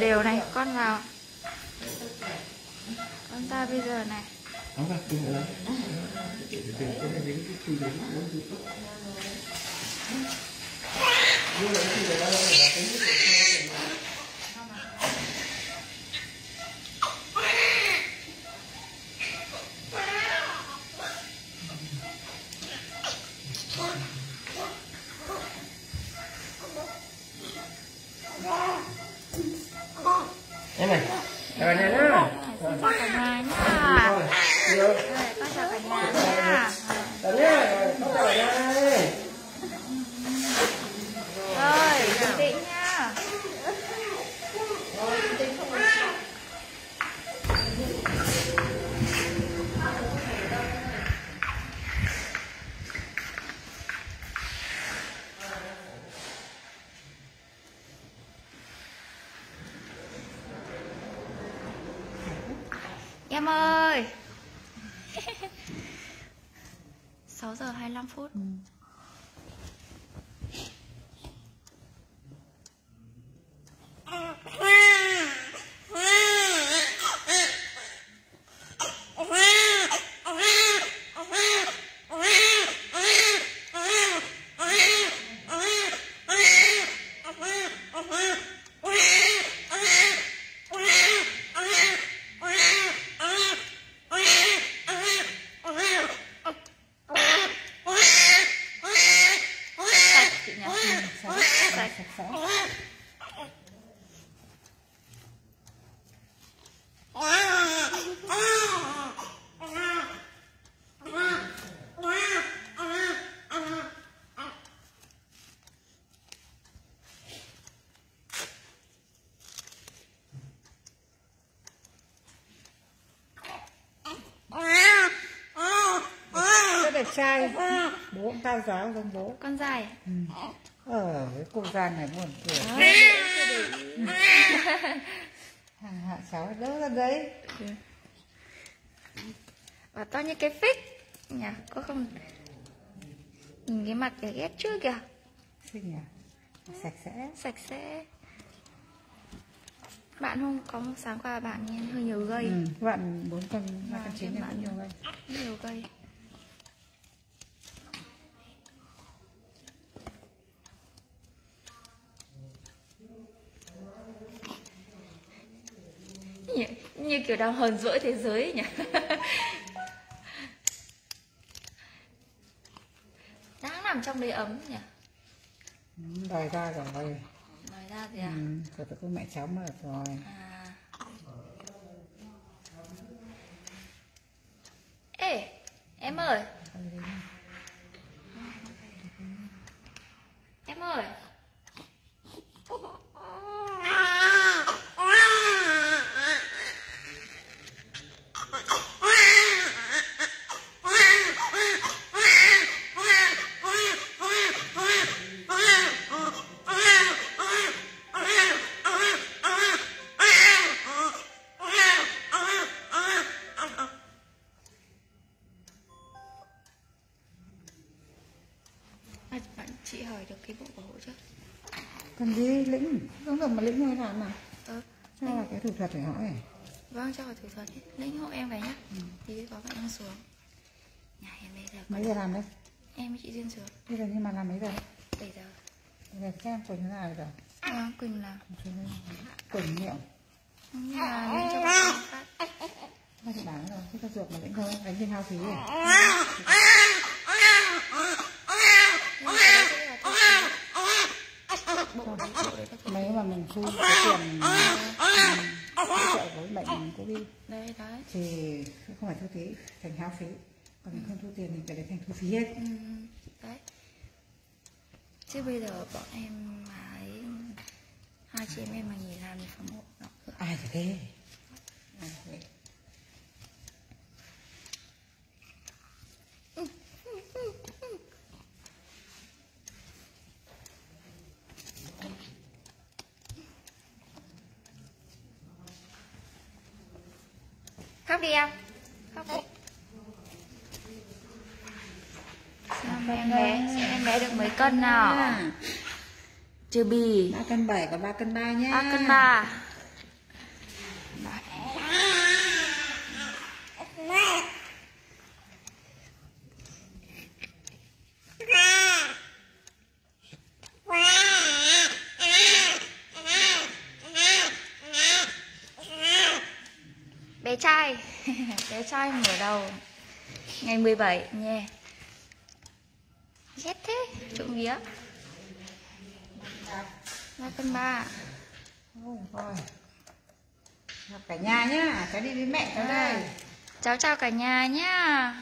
đều này. Con vào. Con ra bây giờ này. Không phải, xin chào cả nhà nhá Rồi, Đây, con chào cả nhà nhá rồi nhá, rồi, đây. Em ơi! 6 giờ 25 phút. Sạch sạch rất trai. Bố cũng cao giáo giống bố. con dài. Ờ cái cô gian này buồn cười. Đấy, hàng hạ cháu đỡ ra đấy. Và to như cái phích. Nhỉ có không? Nhìn cái mặt kìa ghét chưa kìa. Xinh nhỉ? Sạch sẽ. Sạch sẽ. Bạn hôm có một sáng qua bạn hơi nhiều gây. Ừ. bạn bốn con ba Vâng, con chín cũng bạn nhiều đây nhiều gây như, kiểu đang hờn dỗi thế giới nhỉ? Đang nằm trong đấy ấm nhỉ? Ừ, đòi ra rồi. Nói ra gì ừ. à, rồi tôi có mẹ cháu mệt rồi. À. ê em ơi chị hỏi được cái bộ bảo hộ chưa còn gì lĩnh? Không được mà lĩnh hay làm mà. Ờ sao là cái thủ thuật phải hỏi vâng cho hỏi thủ thuật lĩnh hộ em về nhá thì có bạn đang xuống. Nhà em bây giờ mấy giờ làm đấy em với chị duyên xuống. Bây giờ nhưng mà làm mấy giờ? 7 giờ. Bây giờ xem quỳnh thế nào rồi vâng quỳnh là quỳnh miệng nhưng mà nên cho bạn phát Nó thì bán rồi, thế có ruột mà lĩnh thôi, đánh trên hao phí à? nhưng mà cái đấy sẽ là thủ thuật. bộ đấy bộ đấy là mình thu cái tiền ừ, hỗ trợ với bệnh Covid đấy đấy thì không phải thu phí, thành hao phí. Còn mình không thu tiền thì cái đấy thành thu phí hết. ừ, đấy chứ bây giờ bọn em mà ấy hai chị em em mà nghỉ làm thì nó cửa Ai phải thế? Ai phải thế? Khóc đi em. Khóc đi. Em bé em bé được mấy cân nào? Chưa bì. Ba cân bảy còn ba cân ba nhé. ba cân ba trai. Bé trai mở đầu Ngày 17 nha. Ghét thế Trộm vía ba cân ba. Ôi, cả nhà nhá cháu đi với mẹ cháu đây. Cháu chào cả nhà nhá